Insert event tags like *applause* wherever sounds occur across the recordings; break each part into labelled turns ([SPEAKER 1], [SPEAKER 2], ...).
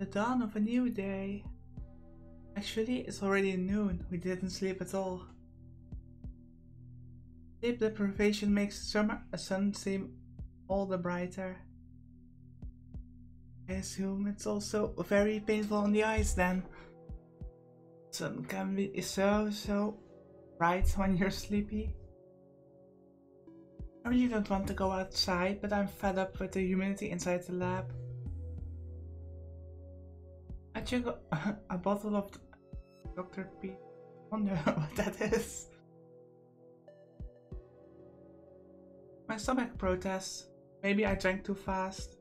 [SPEAKER 1] The dawn of a new day. Actually, it's already noon. We didn't sleep at all. Sleep deprivation makes summer a sun seem all the brighter. I assume it's also very painful on the eyes then. Sun can be so, so bright when you're sleepy. I really don't want to go outside, but I'm fed up with the humidity inside the lab. I took a, a bottle of Dr. P. Wonder *laughs* what that is. My stomach protests. Maybe I drank too fast.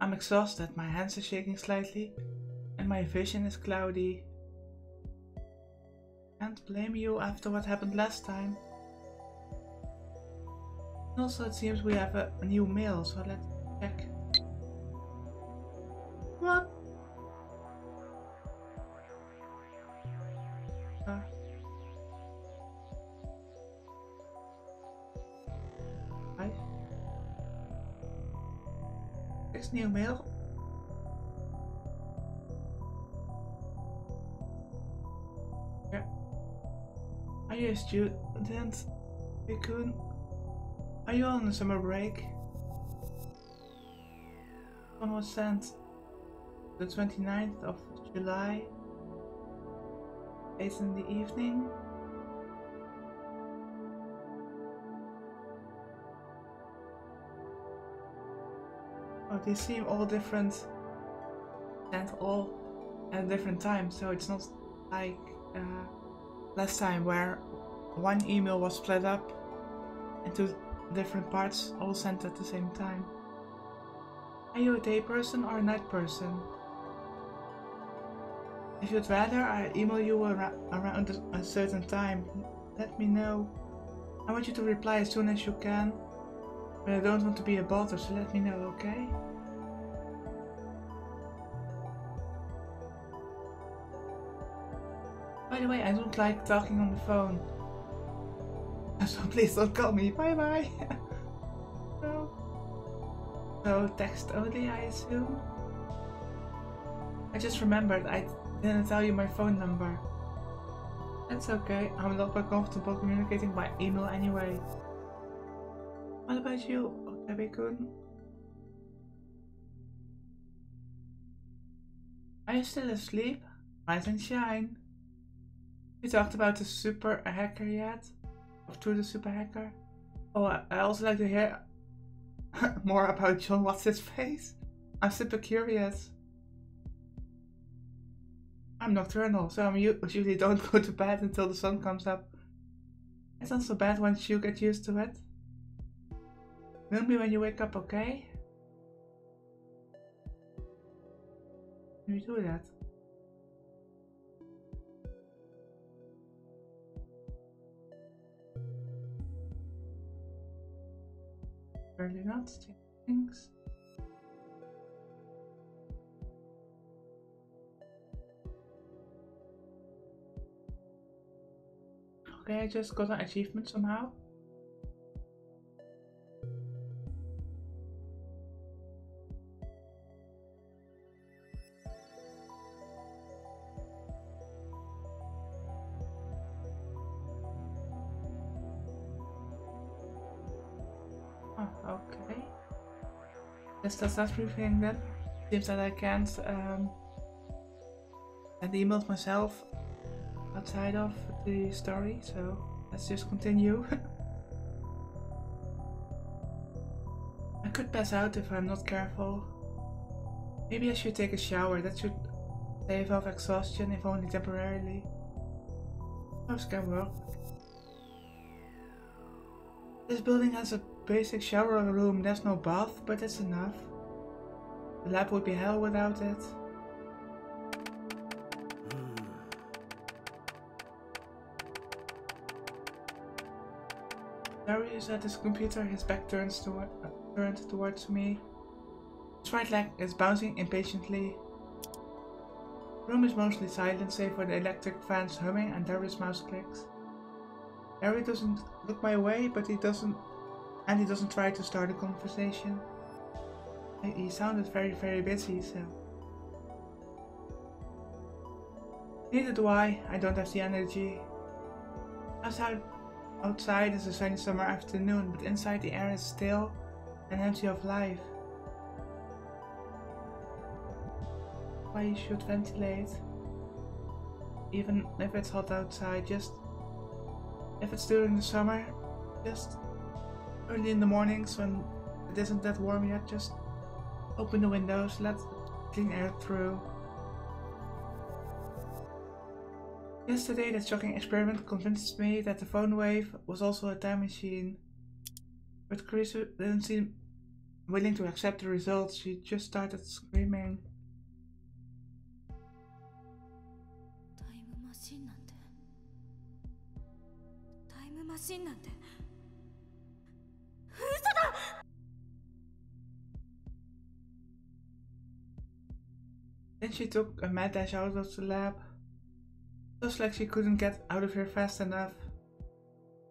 [SPEAKER 1] I'm exhausted, my hands are shaking slightly, and my vision is cloudy. Can't blame you after what happened last time. Also, it seems we have a, new mail, so let's check. What? Hi. Is new mail? Yeah. Are you a student, Raccoon? Are you on summer break? One was sent the 29th of July, 8 in the evening. Oh, they seem all different and all at a different time, so it's not like uh, last time where one email was split up into different parts all sent at the same time. Are you a day person or a night person? If you'd rather I email you ar around a certain time, let me know. I want you to reply as soon as you can, but I don't want to be a bother, so let me know, okay? By the way, I don't like talking on the phone. *laughs* So please don't call me. Bye bye. *laughs* no. So text only, I assume? I just remembered I didn't tell you my phone number. That's okay. I'm not more comfortable communicating by email anyway. What about you, Okabe-kun? Are you still asleep? Rise and shine. We talked about the super hacker yet? Or through the super hacker? Oh, I also like to hear *laughs* more about John What's His Face. I'm super curious. I'm nocturnal, so I *laughs* usually don't *laughs* go to bed until the sun comes up. It's not so bad once you get used to it. Tell me when you wake up, okay? Can we do that? Early not things. Okay, I just got an achievement somehow. Oh, okay. Guess that's everything then. Seems that I can't um, send emails myself outside of the story, so let's just continue. *laughs* I could pass out if I'm not careful. Maybe I should take a shower, that should save off exhaustion if only temporarily. Those can work. This building has a basic shower room, there's no bath, but it's enough. The lab would be hell without it. Larry is at his computer, his back turns toward, uh, turned towards me. His right leg is bouncing impatiently. The room is mostly silent save for the electric fans humming and Daru's mouse clicks. Larry doesn't look my way, but he doesn't and he doesn't try to start a conversation. He sounded very very busy, so Neither do I. I don't have the energy. Outside, outside is a sunny summer afternoon, but inside the air is still and empty of life. Why you should ventilate. Even if it's hot outside, just if it's during the summer, just early in the mornings when it isn't that warm yet, just open the windows, let clean air through. Yesterday, that shocking experiment convinced me that the phone wave was also a time machine. But Chris didn't seem willing to accept the results. She just started screaming.
[SPEAKER 2] Time machine なんてタイムマシンなんて嘘だ
[SPEAKER 1] Then she took a mad dash out of the lab. Just like she couldn't get out of here fast enough.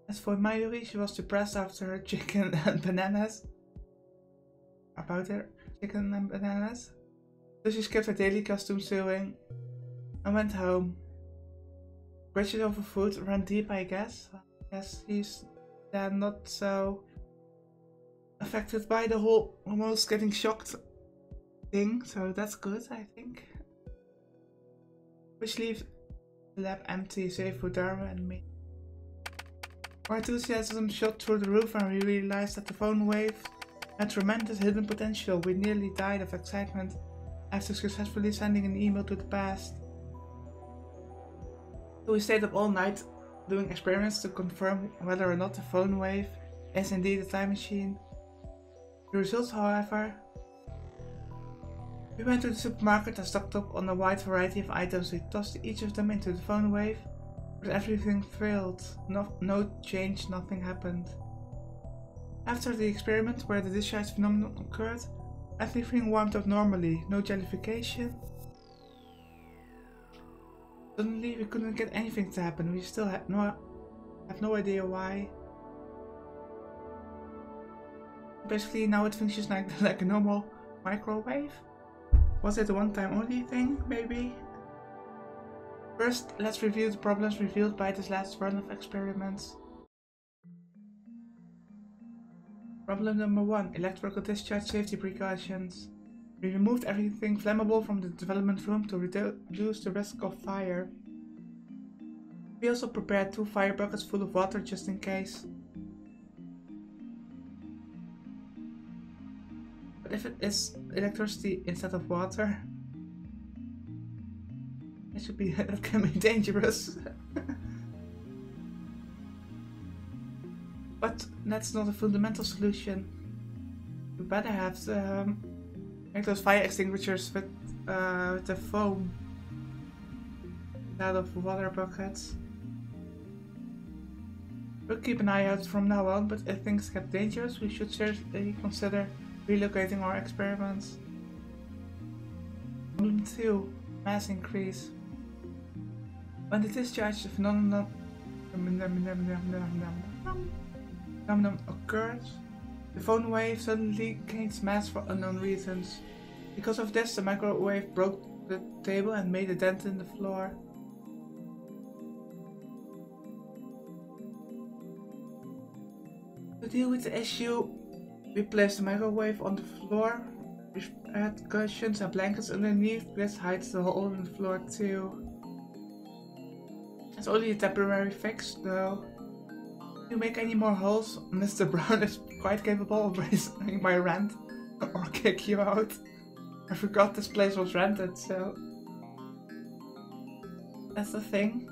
[SPEAKER 1] As for Mayuri, she was depressed after her chicken *laughs* and bananas. About her chicken and bananas. So she skipped her daily costume sewing and went home. Bridget over food ran deep, I guess. Yes, he's then not so affected by the whole almost getting shocked thing, so that's good, I think. Which leaves lab empty, save for Dharma and me. Our enthusiasm shot through the roof and we realized that the phone wave had tremendous hidden potential. We nearly died of excitement after successfully sending an email to the past. So we stayed up all night doing experiments to confirm whether or not the phone wave is indeed a time machine. The results, however, we went to the supermarket and stocked up on a wide variety of items. We tossed each of them into the phone wave, but everything failed. No, no change, nothing happened. After the experiment where the discharge phenomenon occurred, everything warmed up normally, no jellification. Suddenly we couldn't get anything to happen. We still had no have no idea why. Basically now it functions like *laughs* like a normal microwave. Was it a one-time only thing, maybe? First, let's review the problems revealed by this last run of experiments. Problem number one, electrical discharge safety precautions. We removed everything flammable from the development room to reduce the risk of fire. We also prepared two fire buckets full of water just in case. But if it is electricity instead of water, it should be *laughs* that can be dangerous. *laughs* but that's not a fundamental solution. We better have the, um, make those fire extinguishers with, uh, with the foam instead of water buckets. We'll keep an eye out from now on, but if things get dangerous, we should seriously consider relocating our experiments. Problem 2. Mass increase. When the discharge phenomenon phenomenon occurs, the phone wave suddenly gains mass for unknown reasons. Because of this, the microwave broke the table and made a dent in the floor. To deal with the issue, we placed the microwave on the floor. We spread cushions and blankets underneath. This hides the hole in the floor too. It's only a temporary fix though. If you make any more holes, Mr. *laughs* Braun is quite capable of raising my rent *laughs* or kick you out. I forgot this place was rented, so that's the thing.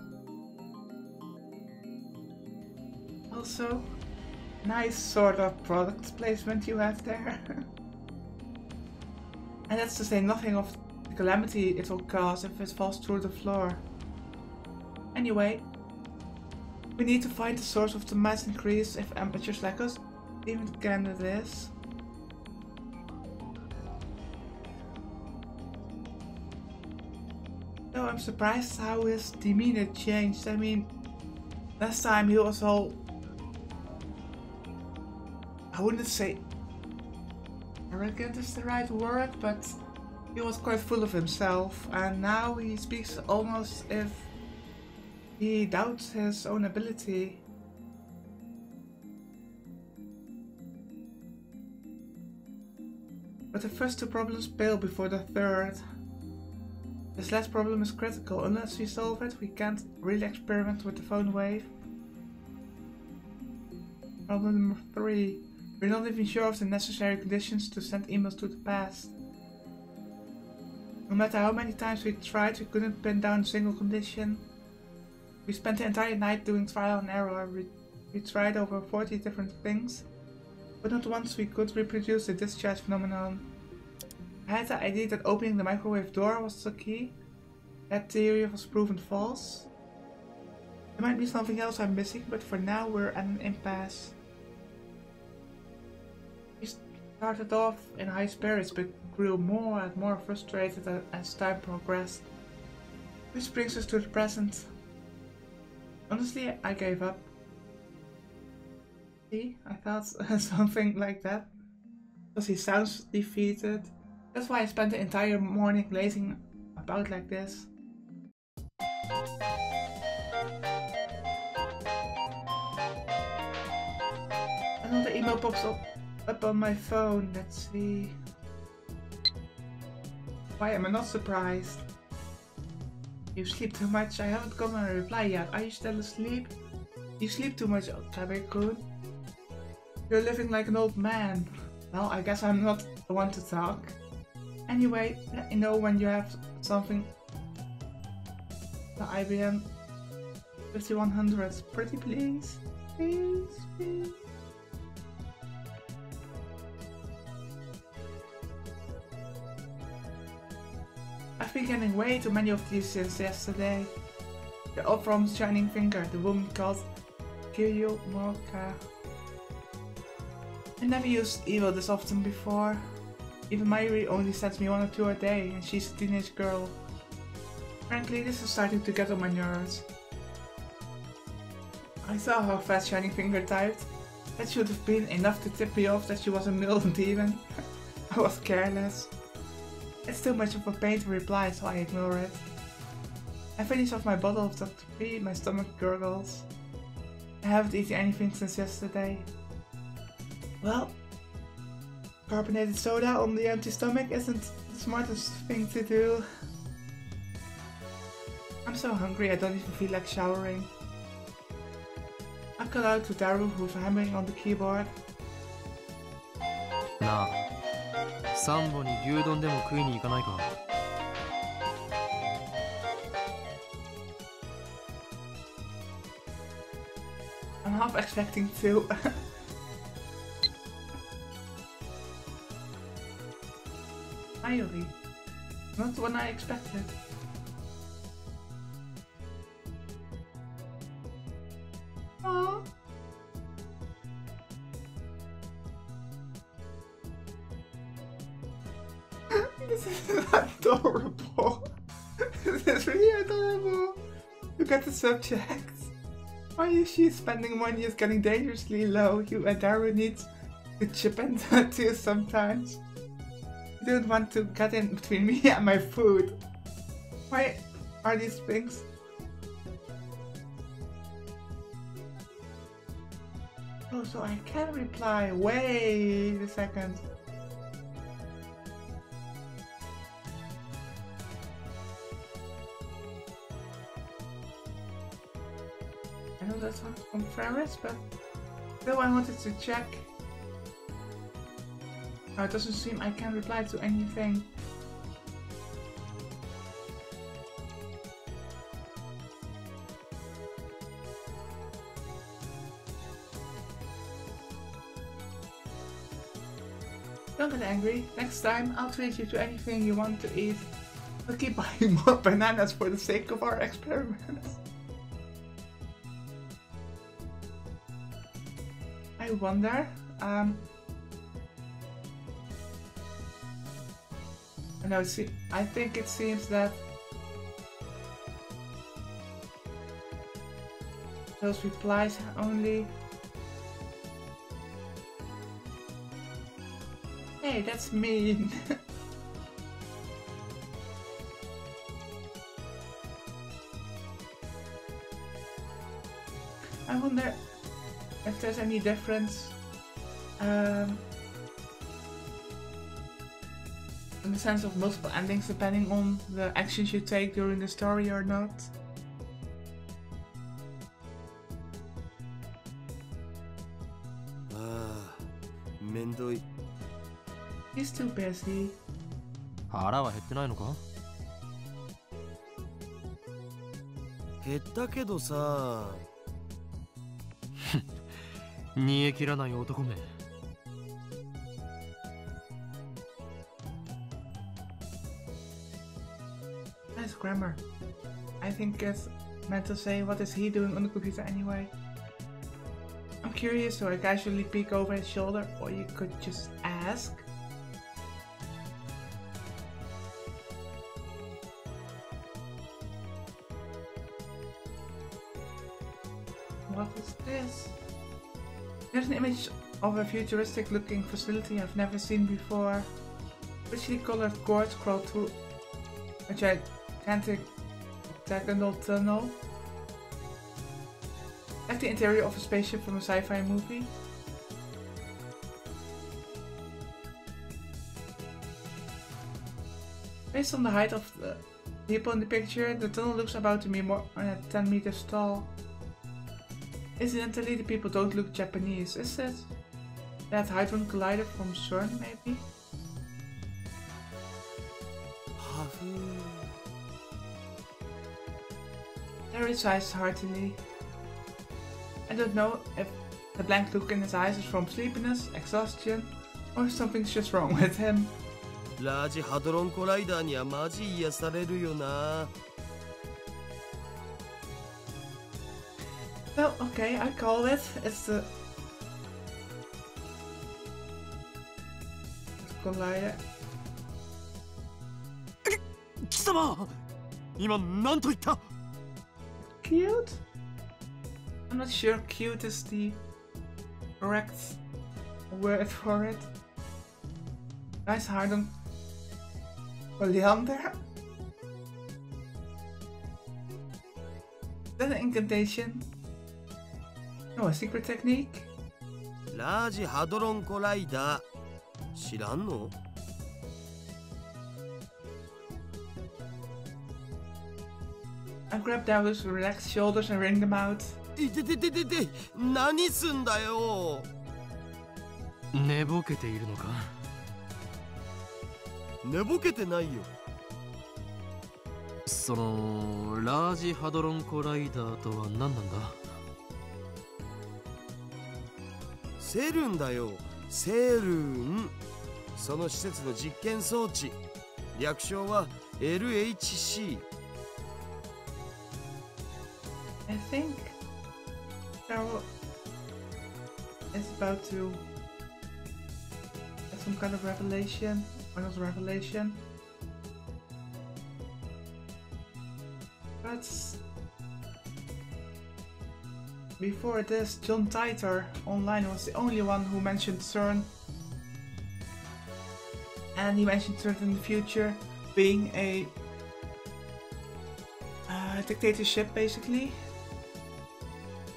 [SPEAKER 1] Also, nice sort of product placement you have there. *laughs* and that's to say nothing of the calamity it will cause if it falls through the floor. Anyway, we need to find the source of the mass increase if amateurs like us even can do this. So I'm surprised how his demeanor changed. I mean, last time he was all I wouldn't say arrogant is the right word, but he was quite full of himself, and now he speaks almost if He doubts his own ability. But the first two problems pale before the third. This last problem is critical. Unless we solve it, we can't really experiment with the phone wave. Problem number three. We're not even sure of the necessary conditions to send emails to the past. No matter how many times we tried, we couldn't pin down a single condition. We spent the entire night doing trial and error. We, we tried over 40 different things, but not once we could reproduce the discharge phenomenon. I had the idea that opening the microwave door was the key. That theory was proven false. There might be something else I'm missing, but for now we're at an impasse. Started off in high spirits, but grew more and more frustrated as time progressed. Which brings us to the present. Honestly, I gave up. See, I thought *laughs* something like that. Because he sounds defeated. That's why I spent the entire morning lazing about like this. Another email pops up, up on my phone. Let's see. Why am I not surprised? You sleep too much. I haven't gotten a reply yet. Are you still asleep? You sleep too much, oh, Tabekun. You're living like an old man. Well, I guess I'm not the one to talk. Anyway, let me know when you have something. The IBM 5100. Pretty please. Please, please. Been getting way too many of these since yesterday. They're all from Shining Finger, the woman called Kiryu Moeka. I never used evil this often before. Even Mayuri only sends me one or two a day, and she's a teenage girl. Frankly, this is starting to get on my nerves. I saw how fast Shining Finger typed. That should have been enough to tip me off that she was a middle demon. I was careless. It's too much of a pain to reply, so I ignore it. I finish off my bottle of Dr. P, my stomach gurgles. I haven't eaten anything since yesterday. Well, carbonated soda on the empty stomach isn't the smartest thing to do. I'm so hungry I don't even feel like showering. I call out to Daru who's hammering on the keyboard.
[SPEAKER 3] なあサンボに牛丼でも食いに行かないか
[SPEAKER 1] I'm half expecting to. Mayuri. Not what I expected. At. Why is she spending money is getting dangerously low? You and Daru need to chip into *laughs* too sometimes. You don't want to get in between me *laughs* and my food. Why are these things? Oh, so I can reply. Wait a second. From Ferris, but still I wanted to check. Oh, it doesn't seem I can reply to anything. Don't get angry. Next time, I'll treat you to anything you want to eat. We'll keep *laughs* buying more bananas for the sake of our experiments. I wonder. Um, I know. See, I think it seems that those replies only. Hey, that's mean. *laughs* I wonder there's any difference um, in the sense of multiple endings depending on the actions you take during the story or not.
[SPEAKER 4] Ah, めんどい
[SPEAKER 1] He's too busy.
[SPEAKER 3] 腹は減ってないのか
[SPEAKER 4] 減ったけどさ
[SPEAKER 3] 煮え切らない男め
[SPEAKER 1] Nice grammar. I think it's meant to say what is he doing on the computer anyway. I'm curious, so I casually peek over his shoulder, or you could just ask. What is this? There's an image of a futuristic looking facility I've never seen before. Richly colored cords crawl through a gigantic octagonal tunnel. Like the interior of a spaceship from a sci-fi movie. Based on the height of the people in the picture, the tunnel looks about to be more than 10 meters tall. Incidentally, the people don't look Japanese. Is it? that Hadron Collider from SERN, maybe? Harry sighs heartily. I don't know if the blank look in his eyes is from sleepiness, exhaustion, or something's just wrong with him.
[SPEAKER 4] ラージハドロンコライダーにはマジ癒されるよな。
[SPEAKER 1] Well, okay, I call it. It's the. It's Collider.
[SPEAKER 3] 貴様今何と言った
[SPEAKER 1] Cute? I'm not sure cute is the correct word for it. Nice Harden. Oleander? Is that an incantation? No, a secret technique?
[SPEAKER 4] ラージハドロンコライダー。知らんの
[SPEAKER 1] ？I grab Dowler's relaxed shoulders and wring them out.
[SPEAKER 4] いててててて何すんだよ。
[SPEAKER 3] 寝ぼけているのか？
[SPEAKER 4] 寝ぼけてないよ。
[SPEAKER 3] そのラージハドロンコライダーとは何なんだ？
[SPEAKER 4] セルンだよセルンその施設の実験装置略称は LHC
[SPEAKER 1] I think Carol is about to get some kind of revelation, or not revelation. But before this, John Titor online was the only one who mentioned SERN. And he mentioned SERN in the future being a uh, dictatorship basically.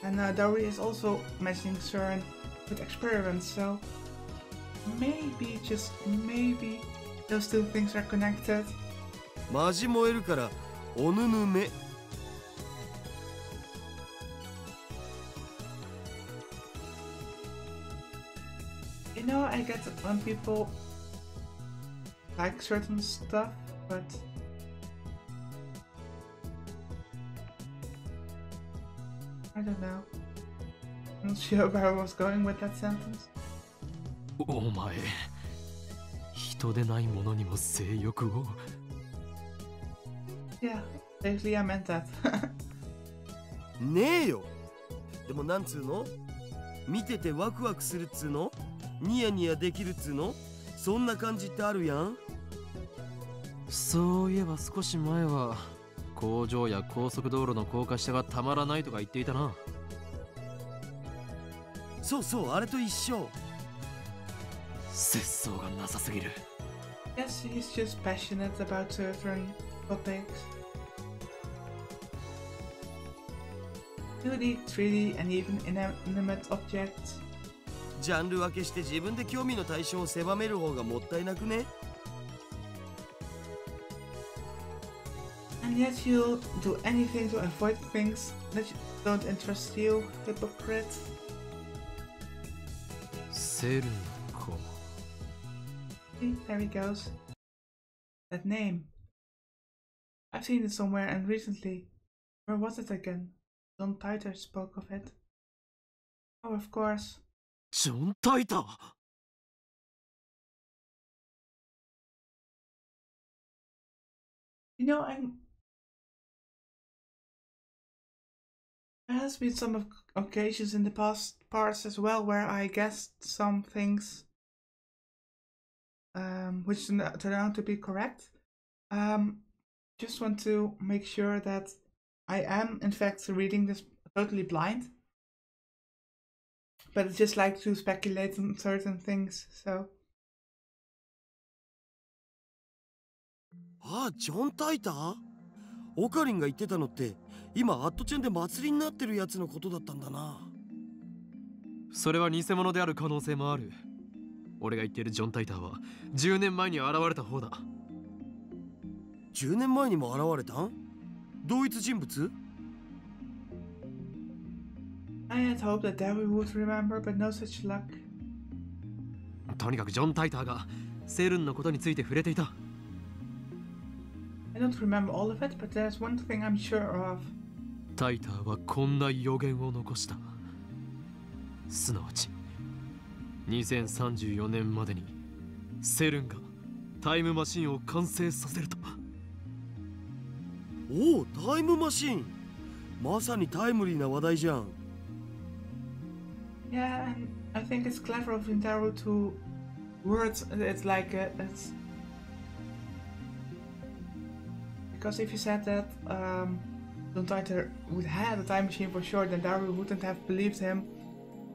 [SPEAKER 1] And uh, Daru is also mentioning SERN with experiments, so maybe, just maybe, those two things are connected. that some people like certain stuff, but I don't know. I'm not *laughs* sure where I was going with that sentence.
[SPEAKER 3] Oh my. 人でないものにも性欲を
[SPEAKER 1] Yeah, basically I meant that *laughs*
[SPEAKER 4] ねえよでもなんつうの見ててワクワクするっつうのニヤニヤできるっつうの？そんな感じってあるやん？
[SPEAKER 3] そういえば少し前は工場や高速道路の高架下がたまらないとか言っていたな。
[SPEAKER 4] そうそうあれと一緒。
[SPEAKER 3] 節操がなさすぎる。
[SPEAKER 1] Yes, he's just passionate about certain topics. 2D, 3D, and even inanimate objects.
[SPEAKER 4] ジャンル分けして自分で興味の対象を狭める方がもったいなくね
[SPEAKER 1] And yet you do anything to avoid things that don't interest you, hypocrite.
[SPEAKER 3] セルコ
[SPEAKER 1] See, there he goes. That name. I've seen it somewhere and recently. Where was it again? John Titor spoke of it. Oh, of course.
[SPEAKER 3] ジョン・タイター
[SPEAKER 1] You know, I'm. There has been some oc- occasions in the past parts as well where I guessed some things, um, which turned out turned out to be correct. Um, just want to make sure that I am, in fact, reading this totally blind. But I just like to speculate on certain things, so.
[SPEAKER 4] ああジョン・タイターオカリンが言ってたのって今アットチェンで祭りになってるやつのことだったんだな。
[SPEAKER 3] それは偽物である可能性もある。俺が言っているジョン・タイターは10年前に現れた方だ。
[SPEAKER 4] 10年前にも現れたん？同一人物？
[SPEAKER 1] I had hoped that Darry would remember, but no such luck.
[SPEAKER 3] とにかくジョン・タイターがセルンのことについて触れていた
[SPEAKER 1] I don't remember all of it, but there's one thing I'm sure of.
[SPEAKER 3] タイターはこんな予言を残したすなわち2034年までにセルンがタイムマシンを完成させると
[SPEAKER 4] おおタイムマシンまさにタイムリーな話題じゃん
[SPEAKER 1] Yeah, and I think it's clever of Rintaro to words. It's like a, it's because if you said that um, John Titor would have a time machine for sure, then Daru wouldn't have believed him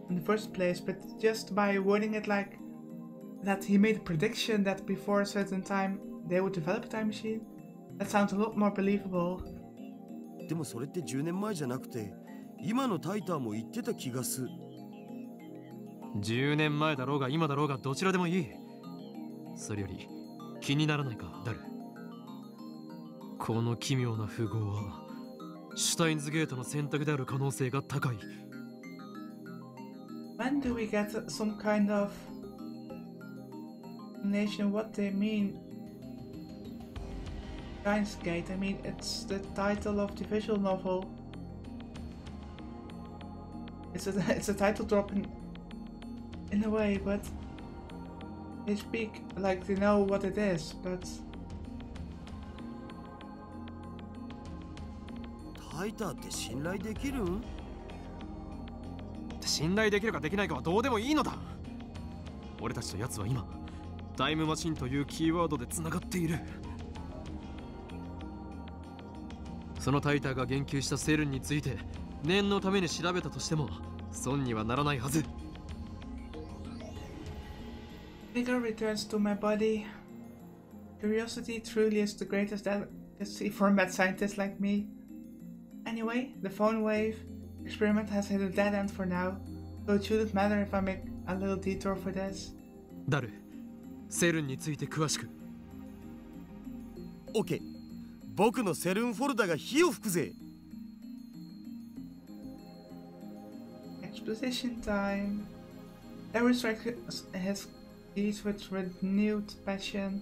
[SPEAKER 1] in the first place. But just by wording it like that, he made a prediction that before a certain time they would develop a time machine. That sounds a lot more believable.
[SPEAKER 4] でもそれって10年前じゃなくて今のタイターも言ってた気がする。
[SPEAKER 3] 10年前だろうが今だろうがどちらでもいいそれより気にならないかダルこの奇妙な符号はシュタインズゲートの選択である可能性が高い
[SPEAKER 1] When do we get some kind of explanation what they mean? Giant's Gate, I mean, it's the title of the visual novel. It's a, *laughs* it's a title drop in, in a way, but they speak like they know what it is, but
[SPEAKER 4] タイターって信頼できる？ん
[SPEAKER 3] 信頼できるかできないかはどうでもいいのだ。俺たちと奴は今タイムマシンというキーワードでつながっている。そのタイターが言及したセルンについて念のために調べたとしても損にはならないはず
[SPEAKER 1] vigor returns to my body. Curiosity truly is the greatest delicacy for a mad scientist like me. Anyway, the phone wave experiment has hit a dead end for now, so it shouldn't matter if I make a little detour for this.
[SPEAKER 3] ダルセルンについて詳しく
[SPEAKER 4] OK 僕のセルンフォルダが火を吹くぜ
[SPEAKER 1] Exposition time. Every strike his Keys with renewed passion.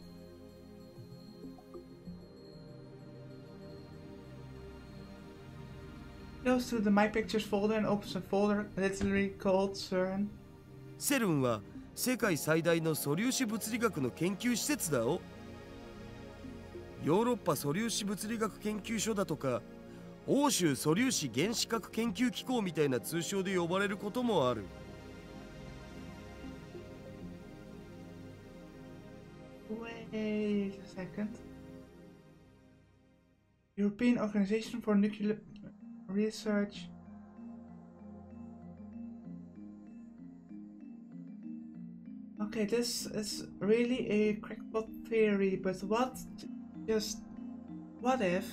[SPEAKER 1] Goes to the My Pictures folder and opens a folder literally called CERN.
[SPEAKER 4] セルンは世界最大の素粒子物理学の研究施設だよヨーロッパ素粒子物理学研究所だとか欧州素粒子原子核研究機構みたいな通称で呼ばれることもある
[SPEAKER 1] Wait a second. European Organization for Nuclear Research. Okay, this is really a crackpot theory, but what just what if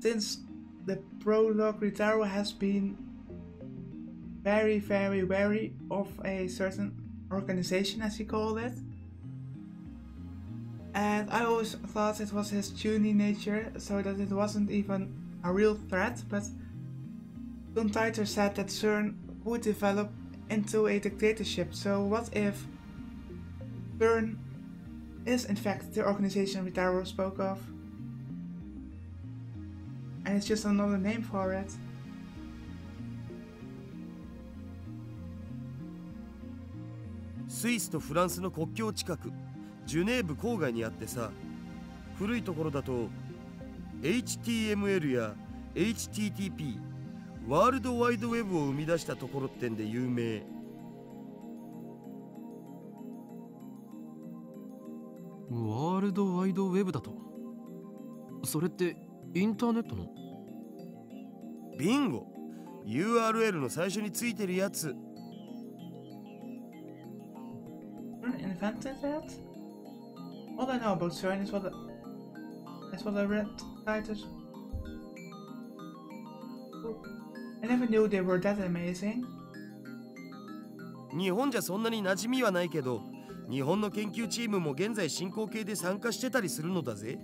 [SPEAKER 1] since the prologue Rintaro has been very, very wary of a certain organization, as he called it and I always thought it was his tuny nature, so that it wasn't even a real threat, but John Titor said that SERN would develop into a dictatorship, so what if SERN is in fact the organization Rintaro spoke of? And it's just another name for it.
[SPEAKER 4] Swiss ジュネーブ郊外にあってさ古いところだと HTML や HTTP ワールドワイドウェブを生み出したところってんで有名。
[SPEAKER 3] ワールドワイドウェブだと？それってインターネットの？
[SPEAKER 4] ビンゴ。URL の最初についてるやつ。
[SPEAKER 1] invented that? All I know about CERN is what I, is what I read titles. I never knew they were that amazing.
[SPEAKER 4] 日本じゃそんなに馴染みはないけど日本の研究チームも現在進行形で参加してたりするのだぜ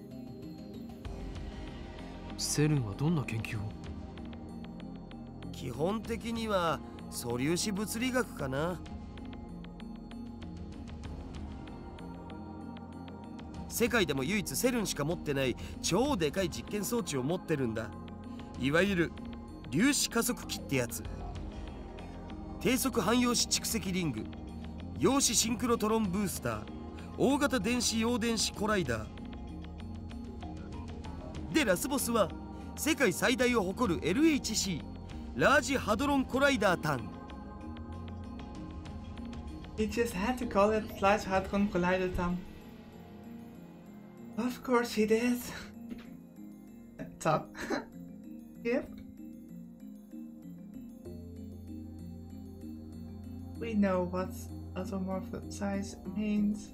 [SPEAKER 3] セルンはどんな研究を
[SPEAKER 4] 基本的には素粒子物理学かな世界でも唯一セルンしか持ってない超でかい実験装置を持ってるんだ。いわゆる粒子加速器ってやつ。低速汎用子蓄積リング。陽子シンクロトロンブースター。大型電子陽電子コライダー。でラスボスは世界最大を誇る LHC ラージハドロンコライダータン。
[SPEAKER 1] He just had to call it Large Hadron Collider Tom. Of course he did. Tom. yep. We know what anthropomorphize means.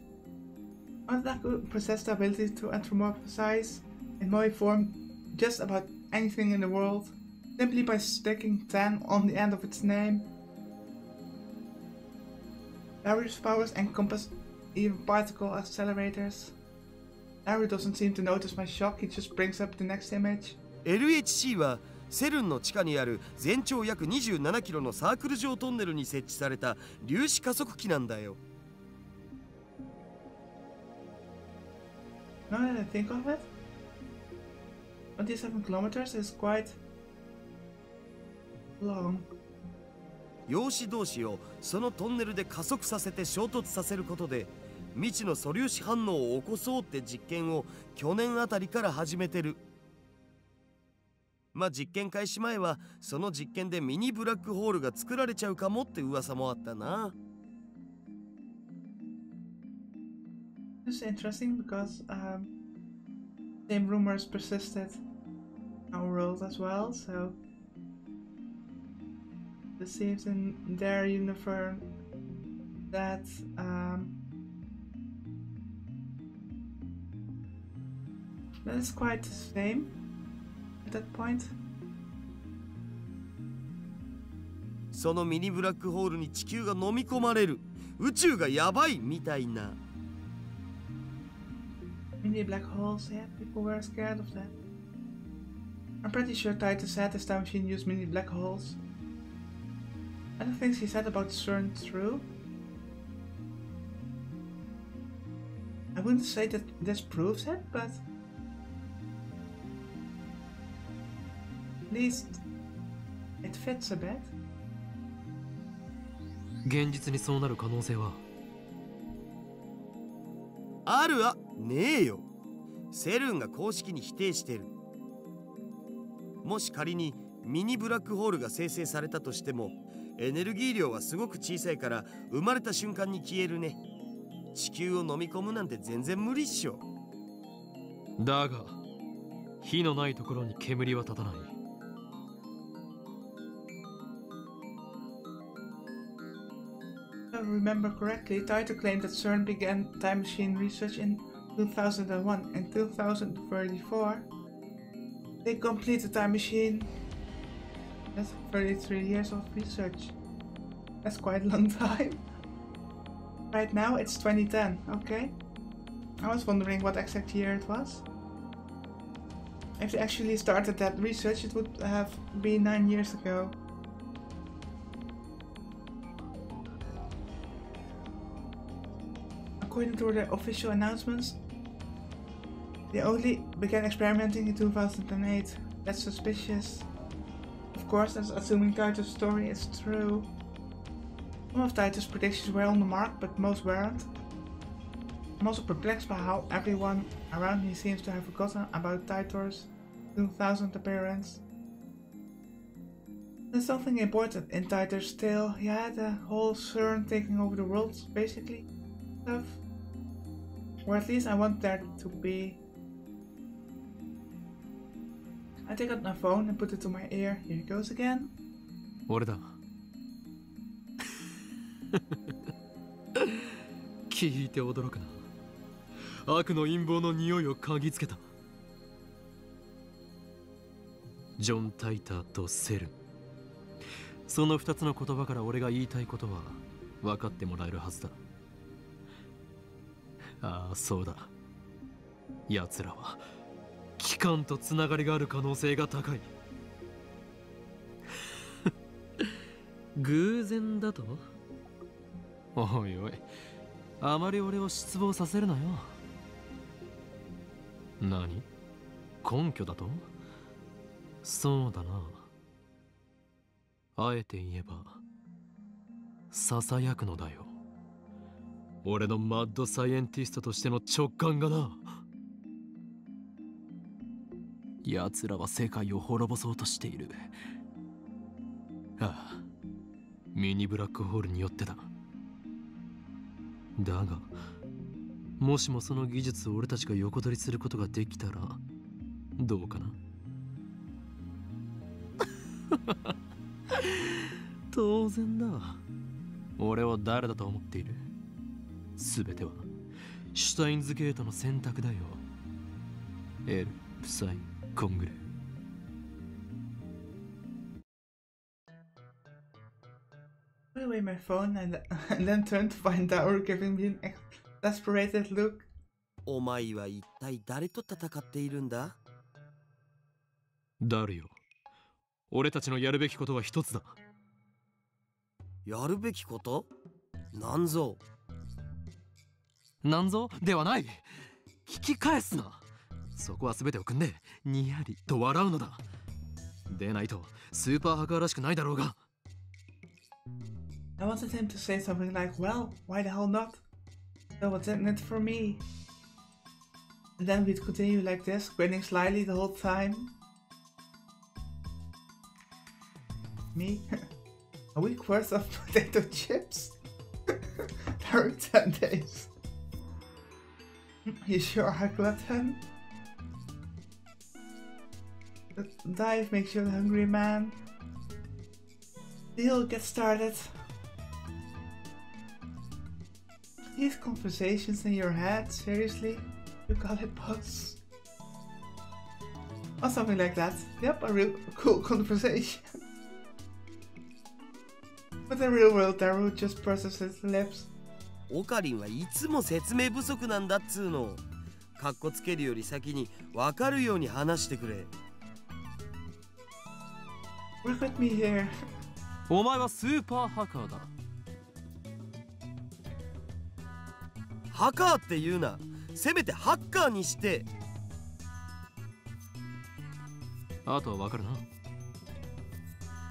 [SPEAKER 1] Otaku possess the ability to anthropomorphize in my form just about anything in the world, simply by sticking 10 on the end of its name. Larry's powers encompass even particle accelerators. Larry doesn't seem to notice my shock, he just brings up the next image.
[SPEAKER 4] LHC はセルンの地下にある全長約27キロのサークル状トンネルに設置された粒子加速器なんだよ
[SPEAKER 1] Now that I think of it, 27 kilometers is quite long.
[SPEAKER 4] 陽子同士をそのトンネルで加速させて衝突させることで未知の素粒子反応を起こそうって実験を去年あたりから始めてるまあ実験開始前はその実験でミニブラックホールが作られちゃうかもって噂もあったな
[SPEAKER 1] This is interesting because um, same rumors persisted in our world as well, so it seems in their universe that um, That is quite the same at that point.
[SPEAKER 4] そのミニブラックホールに地球が飲み込まれる宇宙がやばいみたいな
[SPEAKER 1] people were scared of that. I'm pretty sure Titor said this time she used mini black holes. Things he said about SERN true. I wouldn't say that this proves it, but least it fits a bit.
[SPEAKER 3] 現実にそうなる可能性は？
[SPEAKER 4] あるあねえよ。セルンが公式に否定してる。もし仮にミニブラックホールが生成されたとしてもエネルギー量はすごく小さいから生まれた瞬間に消えるね。地球を飲み込むなんて全然無理っしょ。
[SPEAKER 3] だが火のないところに煙は立たない
[SPEAKER 1] I remember correctly, Titor claimed that SERN began time machine research in 2001 and 2034. They completed Time Machine. That's 33 years of research. That's quite a long *laughs* time. Right now it's 2010, okay. I was wondering what exact year it was. If they actually started that research, it would have been 9 years ago. According to the official announcements, they only began experimenting in 2008. That's suspicious. Of course, that's assuming Titor's story is true. Some of Titor's predictions were on the mark, but most weren't. I'm also perplexed by how everyone around me seems to have forgotten about Titor's 2000 appearance. There's something important in Titor's tale. He had a whole SERN taking over the world, basically. Stuff. Or at least I want there to be. I take out my phone and put it to my ear. Here it goes again.
[SPEAKER 3] 俺だ聞いて驚くな悪の陰謀の匂いを嗅ぎつけたジョン・タイターとセルその二つの言葉から俺が言いたいことは分かってもらえるはずだああそうだ。奴らは機関とつながりがある可能性が高い。*laughs* 偶然だと？おいおい。あまり俺を失望させるなよ。何？根拠だと？そうだな。あえて言えばささやくのだよ。俺のマッドサイエンティストとしての直感がな。奴らは世界を滅ぼそうとしている。ああミニブラックホールによってだだがもしもその技術を俺たちが横取りすることができたらどうかな？*laughs* 当然だ。俺を誰だと思っている？全てはシュタインズゲートの選択だよ。エル・プサイ・コング
[SPEAKER 1] away my phone and, and then turned to find Daur giving me an exasperated look.
[SPEAKER 4] お前は一体誰と戦っているんだ？
[SPEAKER 3] 誰よ？俺たちのやるべきことは一つだ。
[SPEAKER 4] やるべきこと？なんぞ
[SPEAKER 3] なんぞではない引き返すなそこは全てを組んでにやりと笑うのだでないとスーパーハカーらしくないだろうが
[SPEAKER 1] I wanted him to say something like, well, why the hell not? So what's in it for me? And then we'd continue like this, grinning slyly the whole time. Me? *laughs* A week worth of potato *laughs* chips? *laughs* Every 10 days. *laughs* You sure are glutton? Dive makes you a hungry man. Deal, get started. These conversations in your head, seriously? You call it boss? Or something like that. Yep, a real cool *laughs* conversation. but in real world, Daru just presses his lips.
[SPEAKER 4] オカリンはいつも説明不足なんだっつうの。かっこつけるより先に分かるように話してくれ。
[SPEAKER 1] Work with me here.
[SPEAKER 3] お前はスーパーハカーだ。
[SPEAKER 4] ハカーって言うな。せめてハッカーにして。
[SPEAKER 3] あとはわかるな。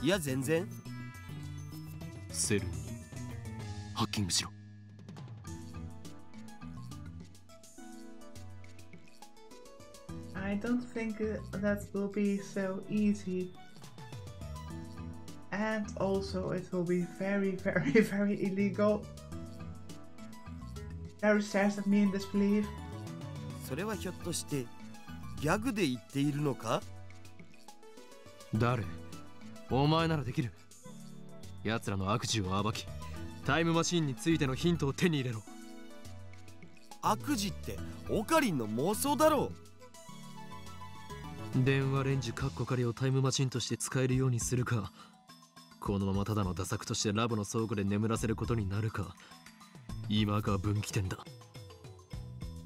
[SPEAKER 3] い
[SPEAKER 4] や全然。
[SPEAKER 3] セルンにハッキングしろ
[SPEAKER 1] I don't think uh, that will be so easy. And also, it will be very, very, very illegal. Daru stares at me in disbelief.
[SPEAKER 4] それはひょっとしてギャグで言っているのか
[SPEAKER 3] 誰お前ならできる奴らの悪事を暴きタイムマシンについてのヒントを手に入れろ
[SPEAKER 4] 悪事ってオカリンの妄想だろ
[SPEAKER 3] 電話レンジカッコ仮をタイムマシンとして使えるようにするかこのままただの打作としてラボの倉庫で眠らせることになるか今が分岐点だ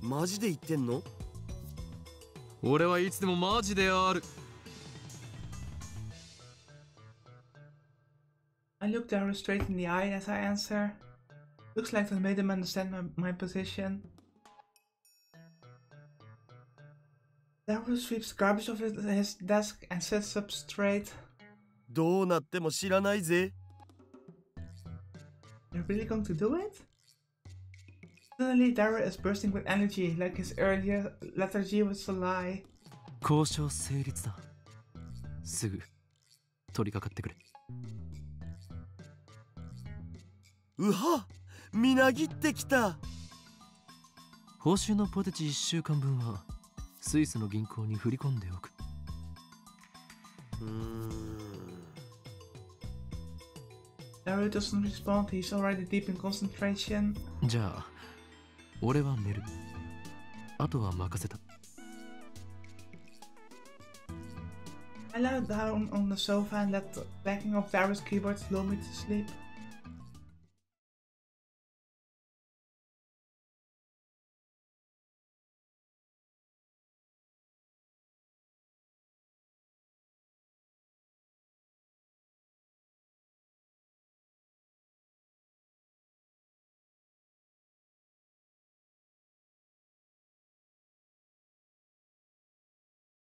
[SPEAKER 4] マジで言ってんの？
[SPEAKER 3] 俺はいつでもマジである
[SPEAKER 1] I look Daryl straight in the eye as I answer. Looks like that made him understand my, my position. Daryl sweeps garbage off his, desk and sits up straight.
[SPEAKER 4] どうなっても知らないぜ
[SPEAKER 1] You're really going to do it? Suddenly, Daryl is bursting with energy, like his earlier lethargy was a lie.
[SPEAKER 3] 交渉成立だすぐ取り掛かってくれ
[SPEAKER 4] うはみなぎってきた
[SPEAKER 3] 報酬のポテチ1週間分はスイスの銀行に振り込んでおく
[SPEAKER 4] うーん.
[SPEAKER 3] じゃあ俺は寝るあとは任せた
[SPEAKER 1] I lie down on the sofa and let the backing of Daryl's keyboard lull me to sleep.